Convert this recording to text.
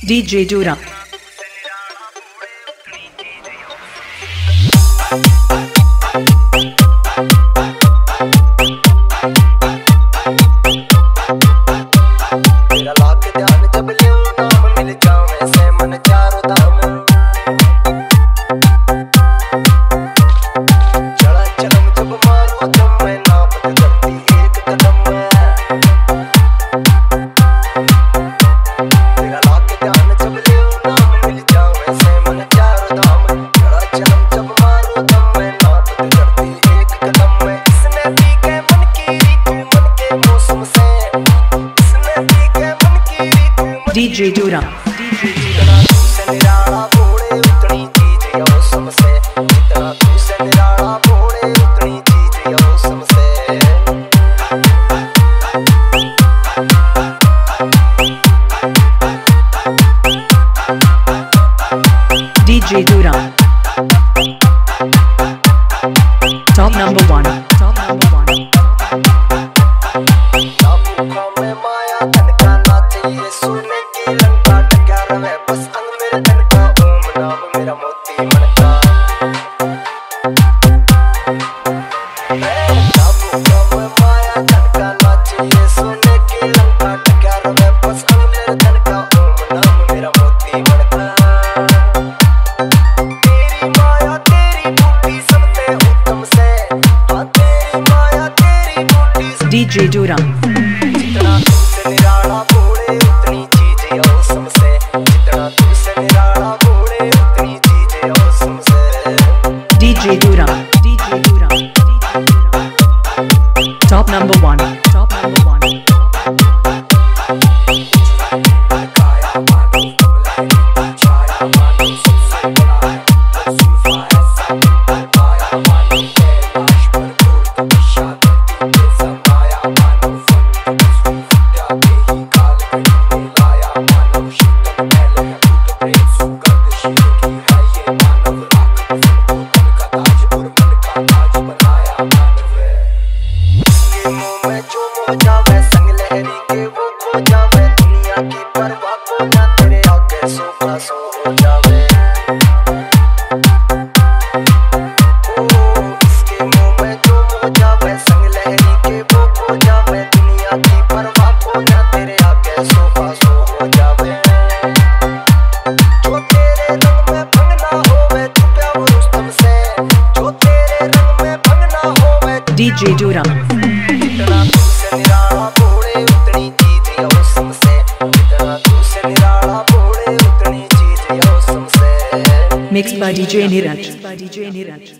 DJ Giura. DJ Giura. DJ Dura. DJ Dura. Top number one. Top number one. Top number one. Top number one. DJ डोरा DJ डोरा top number one top number one DJ Joram. Mixed by DJ Niraj.